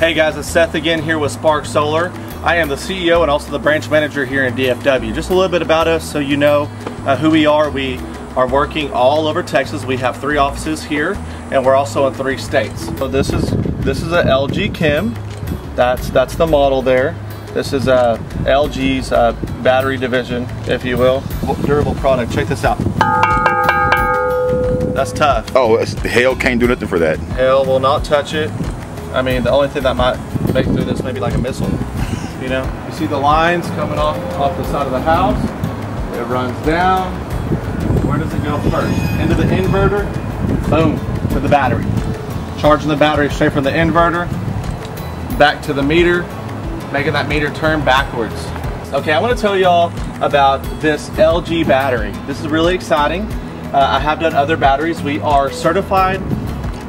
Hey guys, it's Seth again here with Spark Solar. I am the CEO and also the branch manager here in DFW. Just a little bit about us so you know uh, who we are. We are working all over Texas. We have three offices here and we're also in three states. So this is this is a LG Chem. That's that's the model there. This is a LG's uh, battery division, if you will. Durable product. Check this out. That's tough. Oh, hail can't do nothing for that. Hail will not touch it. I mean, the only thing that might make through this may be like a missile. You know, you see the lines coming off off the side of the house. It runs down. Where does it go first? Into the inverter. Boom, to the battery. Charging the battery straight from the inverter back to the meter, making that meter turn backwards. Okay, I want to tell y'all about this LG battery. This is really exciting. Uh, I have done other batteries. We are certified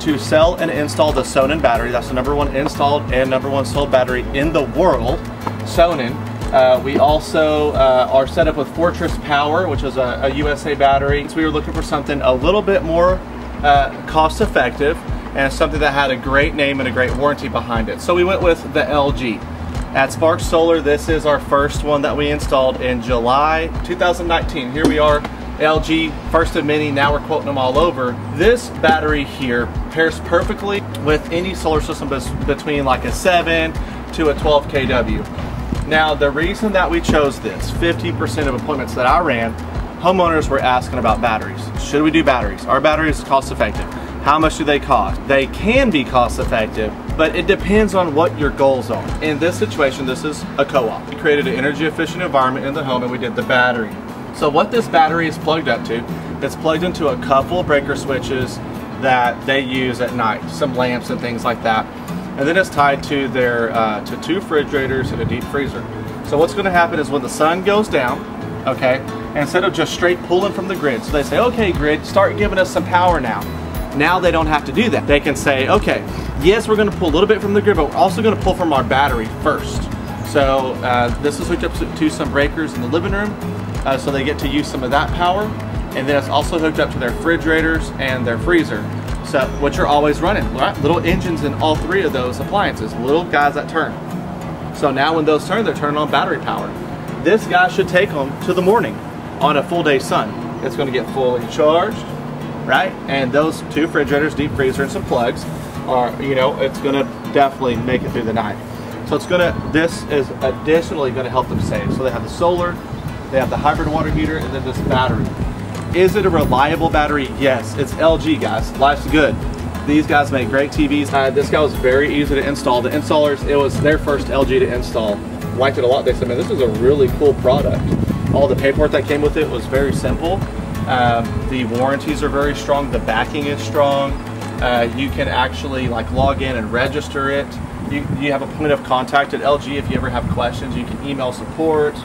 to sell and install the Sonnen battery. That's the number one installed and number one sold battery in the world, Sonnen. Uh, we also uh, are set up with Fortress Power, which is a, a, USA battery. So we were looking for something a little bit more uh, cost effective and something that had a great name and a great warranty behind it. So we went with the LG. At Spark Solar, this is our first one that we installed in July 2019. Here we are LG, first of many, now we're quoting them all over. This battery here pairs perfectly with any solar system between like a 7 to a 12 kW. Now the reason that we chose this, 50% of appointments that I ran, homeowners were asking about batteries. Should we do batteries? Our batteries cost effective. How much do they cost? They can be cost effective, but it depends on what your goals are. In this situation, this is a co-op. We created an energy efficient environment in the home and we did the battery. So what this battery is plugged up to, it's plugged into a couple breaker switches that they use at night, some lamps and things like that. And then it's tied to their uh, to two refrigerators and a deep freezer. So what's going to happen is when the sun goes down, okay, instead of just straight pulling from the grid, so they say, okay, grid, start giving us some power now. Now they don't have to do that. They can say, okay, yes, we're going to pull a little bit from the grid, but we're also going to pull from our battery first. So uh, this is hooked up to some breakers in the living room uh, so they get to use some of that power. And then it's also hooked up to their refrigerators and their freezer. So which are always running, right? Little engines in all three of those appliances, little guys that turn. So now when those turn, they're turning on battery power. This guy should take them to the morning on a full day sun. It's gonna get fully charged, right? And those two refrigerators, deep freezer, and some plugs are, you know, it's gonna definitely make it through the night. So it's gonna, this is additionally gonna help them save. So they have the solar, they have the hybrid water heater and then this battery. Is it a reliable battery? Yes. It's LG, guys. Life's good. These guys make great TVs. Uh, this guy was very easy to install. The installers, it was their first LG to install. Liked it a lot. They said, man, this is a really cool product. All the paperwork that came with it was very simple. Um, the warranties are very strong. The backing is strong. Uh, you can actually like log in and register it. You, you have a point of contact at LG if you ever have questions. You can email support.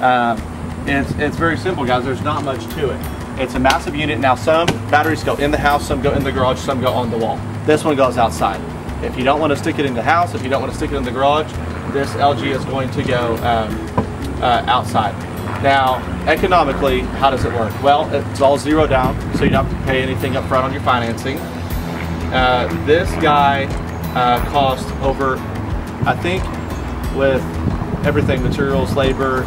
Um, it's, it's very simple, guys. There's not much to it. It's a massive unit. Now, some batteries go in the house, some go in the garage, some go on the wall. This one goes outside. If you don't want to stick it in the house, if you don't want to stick it in the garage, this LG is going to go um, uh, outside. Now, economically, how does it work? Well, it's all zero down, so you don't have to pay anything up front on your financing. Uh, this guy uh, cost over, I think, with everything, materials, labor,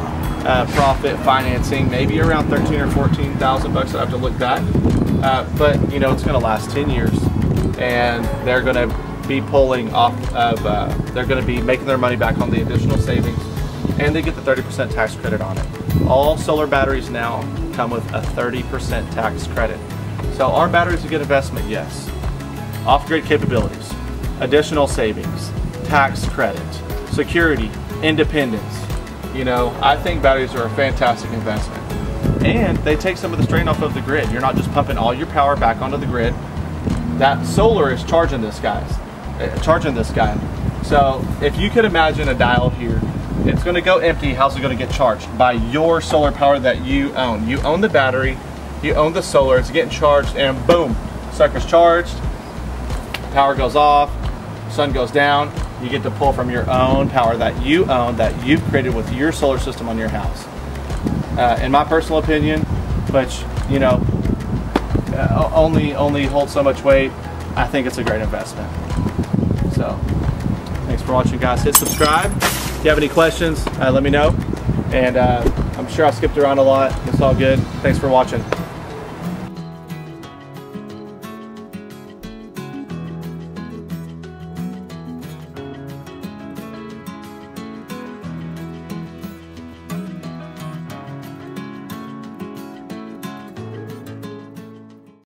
uh, profit financing, maybe around 13 or 14,000 bucks. I have to look back. Uh, but you know, it's going to last 10 years, and they're going to be pulling off of. Uh, they're going to be making their money back on the additional savings, and they get the 30% tax credit on it. All solar batteries now come with a 30% tax credit. So our batteries a good investment, yes. Off-grid capabilities, additional savings, tax credit, security, independence, you know, I think batteries are a fantastic investment. And they take some of the strain off of the grid. You're not just pumping all your power back onto the grid. That solar is charging this guys, uh, charging this guy. So if you could imagine a dial here, it's going to go empty. How's it going to get charged? By your solar power that you own. You own the battery, you own the solar, it's getting charged, and boom, sucker's charged, power goes off, sun goes down, you get to pull from your own power that you own, that you've created with your solar system on your house. Uh, in my personal opinion, which you know uh, only only holds so much weight, I think it's a great investment. So, thanks. for watching, guys. Hit subscribe. If you have any questions, uh, let me know. And uh, I'm sure I skipped around a lot. It's all good. Thanks for watching.